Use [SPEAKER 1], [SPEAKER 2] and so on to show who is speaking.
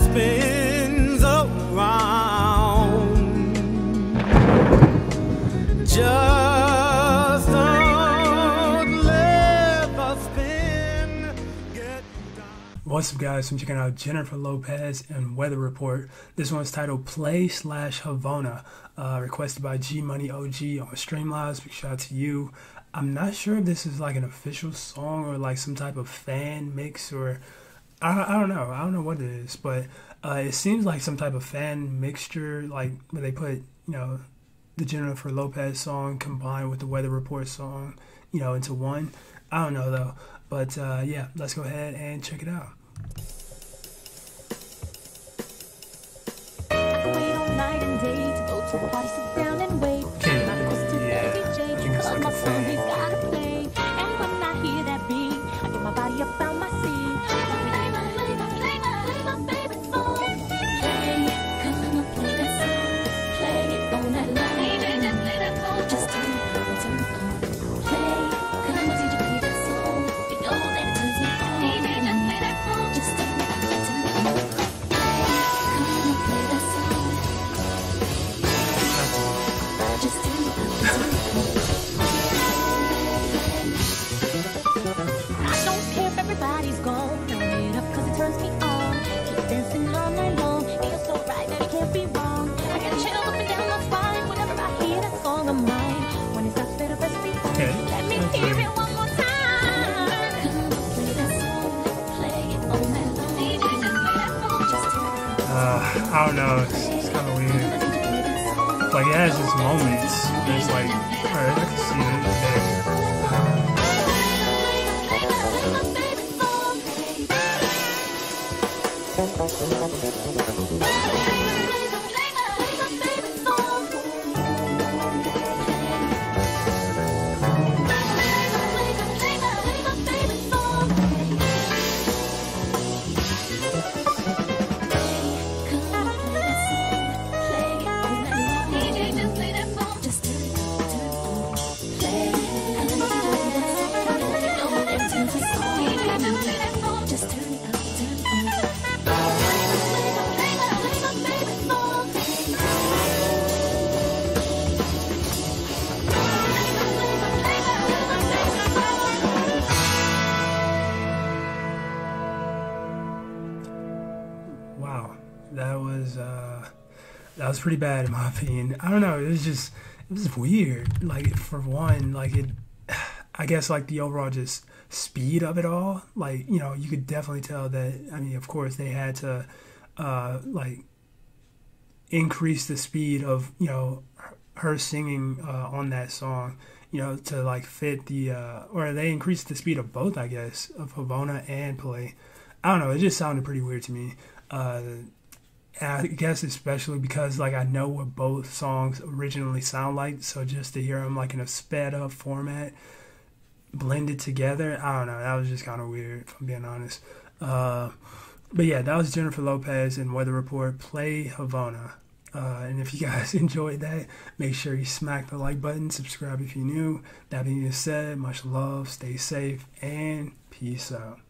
[SPEAKER 1] spins around. Just don't let spin get down. What's up, guys? I'm checking out Jennifer Lopez and Weather Report. This one's titled Play Slash Havona, uh, requested by G Money OG on Streamlabs. Big shout out to you. I'm not sure if this is like an official song or like some type of fan mix or I, I don't know. I don't know what it is, but uh, it seems like some type of fan mixture, like where they put, you know, the Jennifer Lopez song combined with the Weather Report song, you know, into one. I don't know though. But uh, yeah, let's go ahead and check it out. Okay, I
[SPEAKER 2] don't
[SPEAKER 1] know. It's, it's kind of weird. Like it has its moments. It's like, alright, I can see it. there. That was uh, that was pretty bad in my opinion. I don't know. It was just it was weird. Like for one, like it. I guess like the overall just speed of it all. Like you know, you could definitely tell that. I mean, of course, they had to uh, like increase the speed of you know her singing uh, on that song. You know, to like fit the uh, or they increased the speed of both. I guess of Havona and Play. I don't know. It just sounded pretty weird to me. Uh, I guess especially because like I know what both songs originally sound like, so just to hear them like in a sped up format, blended together, I don't know. That was just kind of weird, if I'm being honest. Uh, but yeah, that was Jennifer Lopez and Weather Report. Play Havona. Uh, and if you guys enjoyed that, make sure you smack the like button, subscribe if you're new. That being said, much love, stay safe, and peace out.